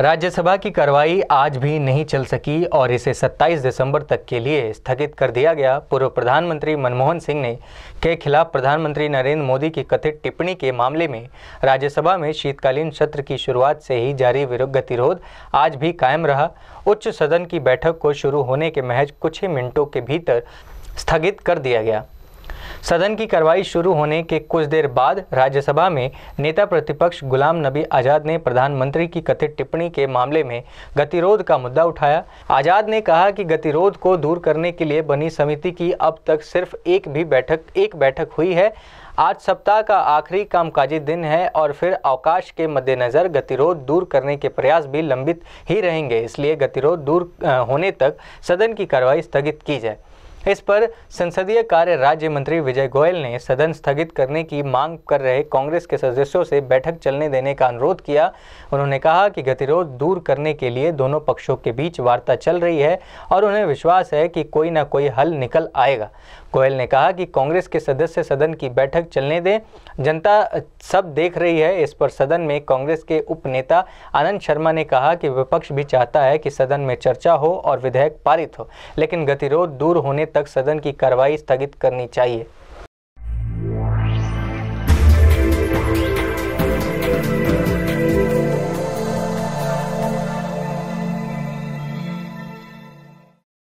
राज्यसभा की कार्रवाई आज भी नहीं चल सकी और इसे 27 दिसंबर तक के लिए स्थगित कर दिया गया। पूर्व प्रधानमंत्री मनमोहन सिंह ने के खिलाफ प्रधानमंत्री नरेंद्र मोदी की कथित टिप्पणी के मामले में राज्यसभा में शीतकालीन सत्र की शुरुआत से ही जारी विरोध गतिरोध आज भी कायम रहा। उच्च सदन की बैठक को शुरू होने के महज कुछ ही मिनटों के भीतर स्थगित कर दिया गया। सदन की कार्रवाई शुरू होने के कुछ देर बाद राज्यसभा में नेता प्रतिपक्ष गुलाम नबी आज़ाद ने प्रधानमंत्री की कथित टिप्पणी के मामले में गतिरोध का मुद्दा उठाया। आज़ाद ने कहा कि गतिरोध को दूर करने के लिए बनी समिति की अब तक सिर्फ़ एक भी बैठक, एक बैठक हुई है। आज सप्ताह का आखिरी कामकाजी दिन है और फिर अवकाश के मद्देनज़र गतिरोध दूर करने के प्रयास भी लंबित ही रहेंगे, इसलिए गतिरोध दूर होने तक सदन की कार्रवाई स्थगित की जाए। इस पर संसदीय कार्य राज्य मंत्री विजय गोयल ने सदन स्थगित करने की मांग कर रहे कांग्रेस के सदस्यों से बैठक चलने देने का अनुरोध किया। उन्होंने कहा कि गतिरोध दूर करने के लिए दोनों पक्षों के बीच वार्ता चल रही है और उन्हें विश्वास है कि कोई ना कोई हल निकल आएगा। गोयल ने कहा कि कांग्रेस के सदस्य सदन की बैठक चलने दें। जनता सब देख रही है। इस पर सदन में कांग्रेस के उप नेता आनंद शर्मा ने कहा कि विपक्ष भी चाहता है कि सदन में चर्चा हो और विधेयक पारित हो, लेकिन गतिरोध दूर होने तक सदन की कार्रवाई स्थगित करनी चाहिए।